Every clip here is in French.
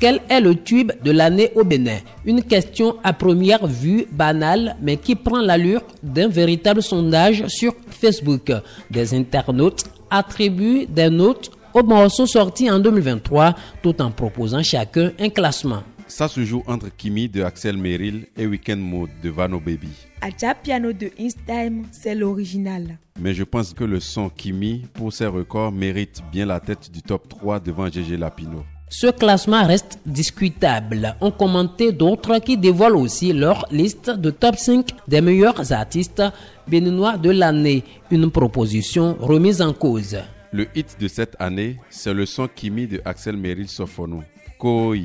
Quel est le tube de l'année au Bénin Une question à première vue banale, mais qui prend l'allure d'un véritable sondage sur Facebook. Des internautes attribuent des notes aux morceaux sortis en 2023, tout en proposant chacun un classement. Ça se joue entre Kimi de Axel Merrill et Weekend Mode de Vano Baby. Aja Piano de Instime, c'est l'original. Mais je pense que le son Kimi, pour ses records, mérite bien la tête du top 3 devant GG Lapino. Ce classement reste discutable. On commenté d'autres qui dévoilent aussi leur liste de top 5 des meilleurs artistes béninois de l'année. Une proposition remise en cause. Le hit de cette année, c'est le son Kimi de Axel Merrill Sofono. Koi.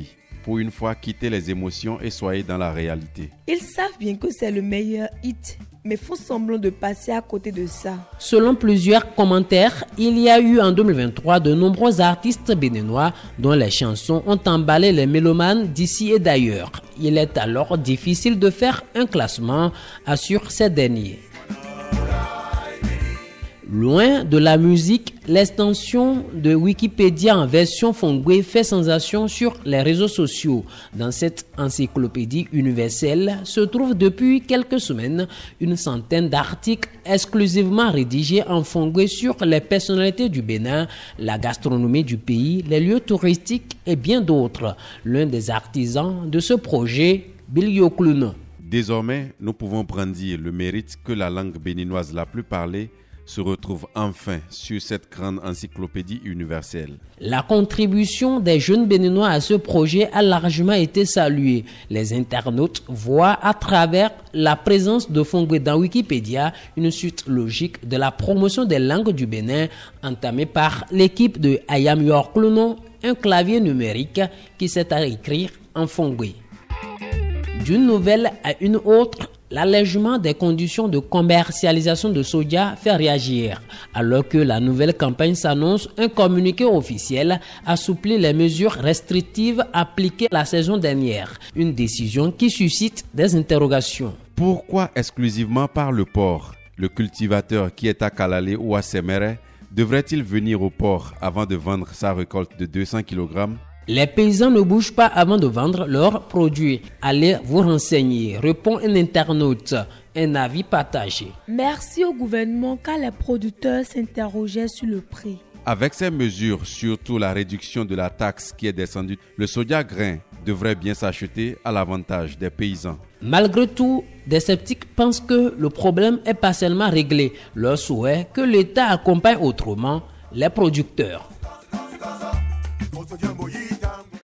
Pour une fois, quittez les émotions et soyez dans la réalité. Ils savent bien que c'est le meilleur hit, mais font semblant de passer à côté de ça. Selon plusieurs commentaires, il y a eu en 2023 de nombreux artistes béninois dont les chansons ont emballé les mélomanes d'ici et d'ailleurs. Il est alors difficile de faire un classement, assure ces derniers. Loin de la musique, l'extension de Wikipédia en version Fongwe fait sensation sur les réseaux sociaux. Dans cette encyclopédie universelle se trouve depuis quelques semaines une centaine d'articles exclusivement rédigés en Fongwe sur les personnalités du Bénin, la gastronomie du pays, les lieux touristiques et bien d'autres. L'un des artisans de ce projet, Bill Yoklun. Désormais, nous pouvons brandir le mérite que la langue béninoise la plus parlée se retrouve enfin sur cette grande encyclopédie universelle. La contribution des jeunes béninois à ce projet a largement été saluée. Les internautes voient à travers la présence de Fongwe dans Wikipédia une suite logique de la promotion des langues du Bénin entamée par l'équipe de Ayam York un clavier numérique qui sait à écrire en Fongwe. D'une nouvelle à une autre, L'allègement des conditions de commercialisation de soja fait réagir. Alors que la nouvelle campagne s'annonce, un communiqué officiel assouplit les mesures restrictives appliquées la saison dernière. Une décision qui suscite des interrogations. Pourquoi exclusivement par le port Le cultivateur qui est à Kalalé ou à Semere devrait-il venir au port avant de vendre sa récolte de 200 kg les paysans ne bougent pas avant de vendre leurs produits. Allez vous renseigner, répond un internaute. Un avis partagé. Merci au gouvernement car les producteurs s'interrogeaient sur le prix. Avec ces mesures, surtout la réduction de la taxe qui est descendue, le soja grain devrait bien s'acheter à l'avantage des paysans. Malgré tout, des sceptiques pensent que le problème est partiellement réglé. Leur souhait que l'État accompagne autrement les producteurs.